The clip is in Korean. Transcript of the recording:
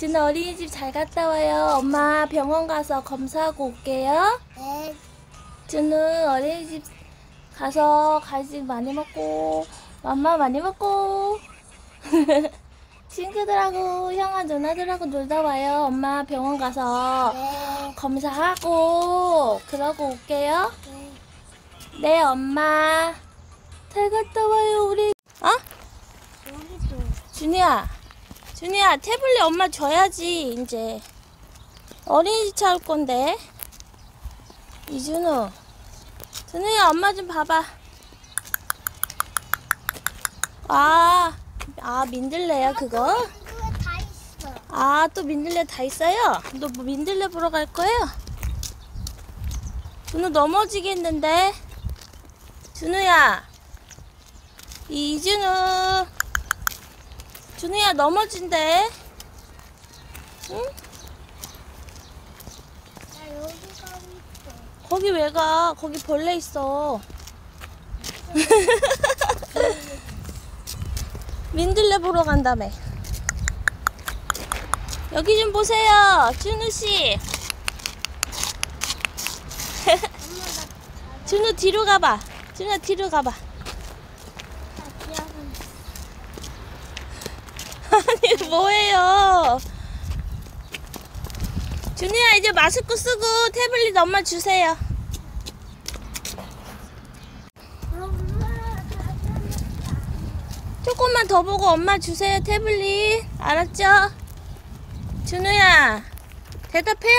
준우 어린이집 잘 갔다 와요. 엄마 병원 가서 검사하고 올게요. 네. 준우 어린이집 가서 간식 많이 먹고 맘마 많이 먹고 친구들하고 형아 누나들하고 놀다 와요. 엄마 병원 가서 네. 검사하고 그러고 올게요. 네. 네 엄마 잘 갔다 와요 우리. 어? 여기도. 준이야, 준이야, 태블릿 엄마 줘야지, 이제. 어린이집 차올 건데. 이준우. 준우야, 엄마 좀 봐봐. 아, 아, 민들레야, 그거? 아, 또 민들레 다 있어요? 너 뭐 민들레 보러 갈 거예요? 준우 넘어지겠는데? 준우야. 이준우. 준우야, 넘어진대. 응? 나 여기 가고 있어. 거기 왜 가? 거기 벌레 있어. 민들레 보러 간다며. 여기 좀 보세요, 준우 씨. 준우 뒤로 가봐. 준우 뒤로 가봐. 나 기억은 아니 뭐예요? 준이야 이제 마스크 쓰고 태블릿 엄마 주세요. 조금만 더 보고 엄마 주세요 태블릿. 알았죠? 준우야 대답해야.